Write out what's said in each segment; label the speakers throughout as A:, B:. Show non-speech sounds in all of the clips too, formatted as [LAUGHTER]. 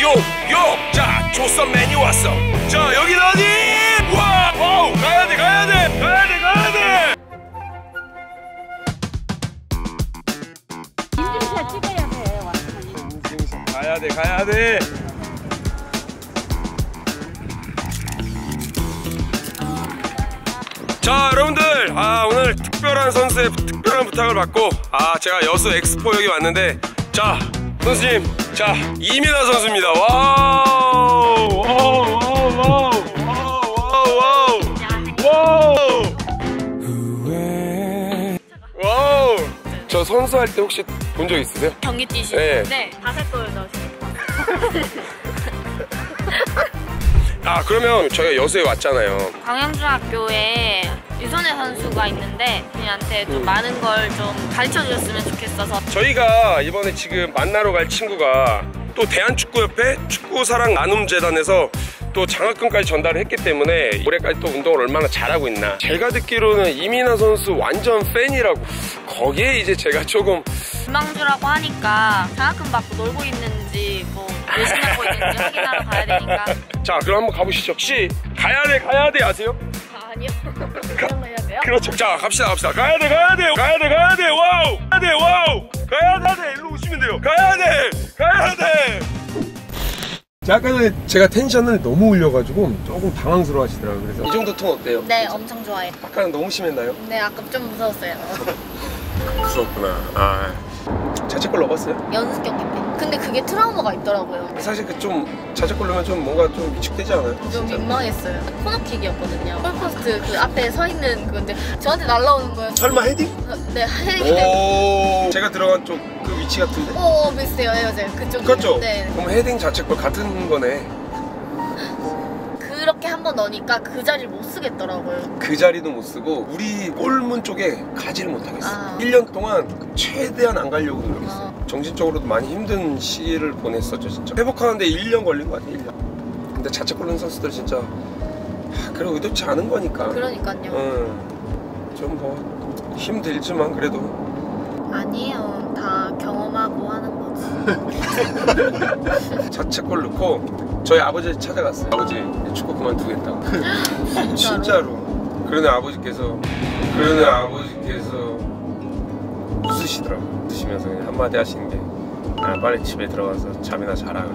A: 요요 자 조선 메뉴 왔어 자 여긴 어디 와 wow 가야 돼 가야 돼 가야 돼 가야 돼
B: 인증샷 찍어야 돼. 완전히.
A: 가야 돼 가야 돼 자 여러분들 아 오늘 특별한 선수의 특별한 부탁을 받고 아 제가 여수 엑스포 여기 왔는데 자 선수님 자 이민아 선수입니다. wow wow wow wow wow wow wow. 저 선수할 때 혹시 본 적 있으세요?
B: 경기 뛰시는
A: 네.
B: 네 다섯 골 넣으시는
A: 아 그러면 저희가 여수에 왔잖아요.
B: 광양중학교에 유선혜 선수가 있는데 그녀한테 좀
A: 음.
B: 많은 걸 좀 가르쳐 주셨으면 좋겠어서.
A: 저희가 이번에 지금 만나러 갈 친구가 또 대한축구협회 축구사랑 나눔재단에서 또 장학금까지 전달을 했기 때문에 올해까지 또 운동을 얼마나 잘하고 있나. 제가 듣기로는 이민아 선수 완전 팬이라고. 거기에 이제 제가 조금
B: 유망주라고 하니까 장학금 받고 놀고 있는지 뭐 열심히 하고 있는지 확인하러 가야 되니까. [LAUGHS]
A: 자 그럼 한번 가보시죠. 혹시 가야돼 가야돼 아세요?
B: 아니요 [LAUGHS] 그런 거 해야 돼요?
A: 그렇죠 자 갑시다 갑시다 가야 돼 가야 돼 가야 돼 가야 돼 wow 가야 돼 wow 가야 돼 일로 오시면 돼요 가야 돼 가야 돼 자, 아까 전에 제가 텐션을 너무 올려가지고 조금 당황스러워 하시더라고요. 그래서 이 정도 톤 어때요?
B: 네 엄청 좋아해요
A: 아까는 너무 심했나요?
B: 네 아까 좀 무서웠어요 [LAUGHS]
A: 무섭구나. 아. 자책골 넣어봤어요?
B: 연습 경기 때 근데 그게 트라우마가 있더라고요
A: 사실 그 좀 자책골 넣으면 좀 뭔가 좀 위축되지 않아요?
B: 좀
A: 진짜?
B: 민망했어요 코너킥이었거든요 골포스트 그 앞에 서 있는 그건데 저한테 날라오는 거예요
A: 설마 헤딩?
B: 네 헤딩
A: 오. 제가 들어간 쪽 그 위치 같은데?
B: 오 비슷해요 맞아요 그쪽
A: 그렇죠?
B: 네
A: 그럼 헤딩 자책골 같은 거네.
B: 그렇게 한번 넣으니까 그 자리를 못 쓰겠더라고요
A: 그 자리도 못 쓰고 우리 골문 쪽에 가지를 못하겠어.
B: 아.
A: 1년 동안 최대한 안 가려고 노력했어.
B: 아.
A: 정신적으로도 많이 힘든 시기를 보냈었죠, 진짜. 회복하는데 1년 걸린 것 같아, 1년. 근데 자책골 넣은 선수들 진짜 하, 그래 의도치 않은 거니까.
B: 그러니까요
A: 응. 좀뭐 힘들지만 그래도
B: 아니에요 다 경험하고 하는 거지 [LAUGHS]
A: 자책골 넣고 저희 아버지 찾아갔어요. 아버지 축구 그만두겠다고. [GASPS]
B: 진짜로?
A: 진짜로. 그러네 아버지께서 그러네 아버지께서 웃으시더라고. 웃으시면서 그냥 한마디 하시는 게 야, 빨리 집에 들어가서 잠이나 자라.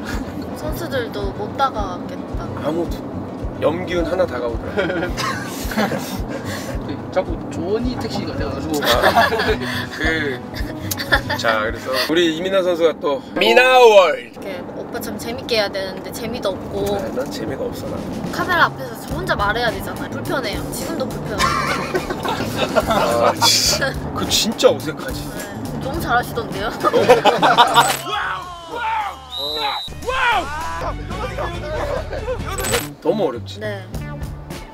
B: 선수들도 못 다가갔겠다
A: 아무도 염기운 하나 다가오더라고. [LAUGHS]
C: 자꾸 조언이 택시가 돼가지고
A: 그. 자 그래서 우리 이민아 선수가 또 미나월.
B: 이렇게 오빠 참 재밌게 해야 되는데 재미도 없고
A: 아, 난 재미가 없어 나.
B: 카메라 앞에서 저 혼자 말해야 되잖아요 불편해요 지금도 불편해요
A: 아 진짜. 그 진짜 어색하지.
B: 네. 너무 잘하시던데요? [LAUGHS]
A: 너무 어렵지.
B: 네.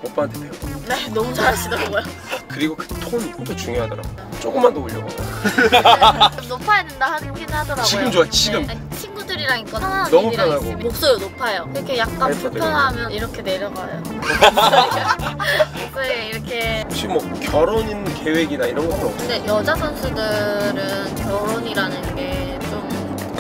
A: 오빠한테 배워.
B: 네, 너무 잘하시더라고요.
A: 그리고 그 톤이 진짜 중요하더라고. 조금만 더 올려봐.
B: 좀 높아야 된다 하긴 하더라고요.
A: 지금 좋아, 지금.
B: 아니, 친구들이랑 있거나
A: 너무 편하고.
B: 목소리 높아요. 이렇게 약간 불편하면 이렇게 내려가요. 목소리 [LAUGHS] 이렇게.
A: 혹시 뭐 결혼인 계획이나 이런 것도 없어?
B: 근데 여자 선수들은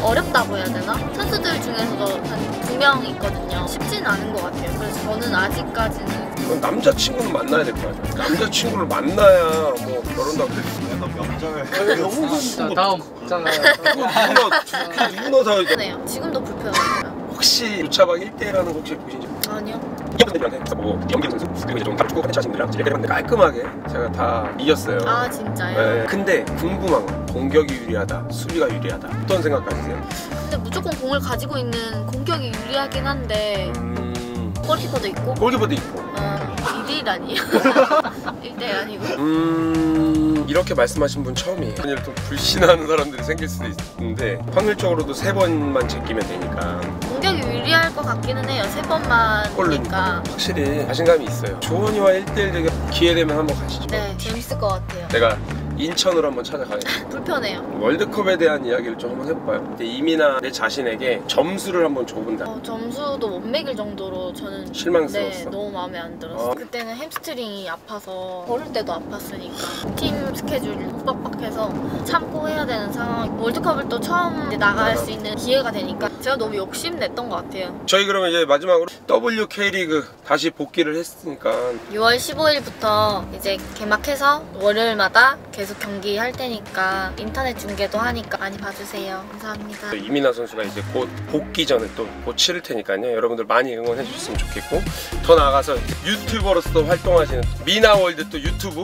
B: 어렵다고 해야 되나? 선수들 중에서도 한 두 명 있거든요. 쉽진 않은 것 같아요. 그래서 저는 아직까지는
A: 그럼 남자친구는 만나야 될 거 아니야. 남자친구를 만나야 뭐 결혼도 하고
D: 명절
A: 너무
C: 자 다음 자
A: 누구나 두- 누구나 다
B: 불편해요. 지금도 불편해요.
A: 혹시 1대1하는 거 혹시 보신지
B: 아니요.
A: 이분들이랑 해서 뭐 연기 선수 그리고 이제 좀 다른 축구 팬 친구들이랑 이렇게 했는데 깔끔하게 제가 다 이겼어요.
B: 아 진짜요?
A: 네. 근데 궁금한 거 공격이 유리하다, 수비가 유리하다. 어떤 생각하세요?
B: 근데 무조건 공을 가지고 있는 공격이 유리하긴 한데
A: 음,
B: 골키퍼도 있고
A: 골키퍼도 있고.
B: 어, 1일 아니에요? 1대 아니고
A: 음 이렇게 말씀하신 분 처음이에요. 또 불신하는 사람들이 생길 수도 있는데 확률적으로도 세 번만 제끼면 되니까
B: 공격이 유리할 것 같기는 해요 세 번만 보니까
A: 확실히 자신감이 있어요. 조원이와 1대1 대결 기회 되면 한번 가시죠.
B: 네 재밌을 것 같아요
A: 내가 인천으로 한번 찾아가겠습니다. [LAUGHS]
B: 불편해요.
A: 월드컵에 대한 이야기를 좀 한번 해볼까요? 이제 이민아 내 자신에게 점수를 한번 줘본다.
B: 어, 점수도 못 매길 정도로 저는
A: 실망스러웠어.
B: 네, 너무 마음에 안 들었어.
A: 어.
B: 그때는 햄스트링이 아파서 걸을 때도 아팠으니까 팀 스케줄이 빡빡해서 참고 해야 되는 상황. 월드컵을 또 처음 나갈 수 있는 기회가 되니까 제가 너무 욕심냈던 것 같아요.
A: 저희 그러면 이제 마지막으로 WK 리그 다시 복귀를 했으니까
B: 6월 15일부터 이제 개막해서 월요일마다 계속 경기 할 테니까 인터넷 중계도 하니까 많이 봐주세요. 감사합니다.
A: 이민아 선수가 이제 곧 복귀전을 또곧 치를 테니까요. 여러분들 많이 응원해 주셨으면 좋겠고 더 나아가서 유튜버로서 활동하시는 미나월드 또 유튜브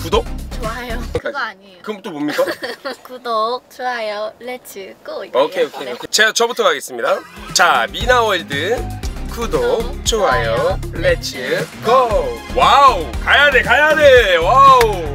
A: 구독?
B: 좋아요. [LAUGHS] 그거 아니에요.
A: 그럼 또 뭡니까? [LAUGHS]
B: 구독, 좋아요, let's go!
A: 오케이 오케이. 오케이. 제가 저부터 가겠습니다. 자 미나월드 구독 좋아요 let's go wow 가야 돼 가야 돼 wow